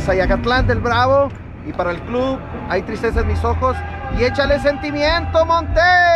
Zayacatlán del Bravo y para el club hay tristeza en mis ojos y échale sentimiento Montes.